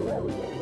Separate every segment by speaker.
Speaker 1: Oh!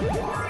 Speaker 1: Yeah.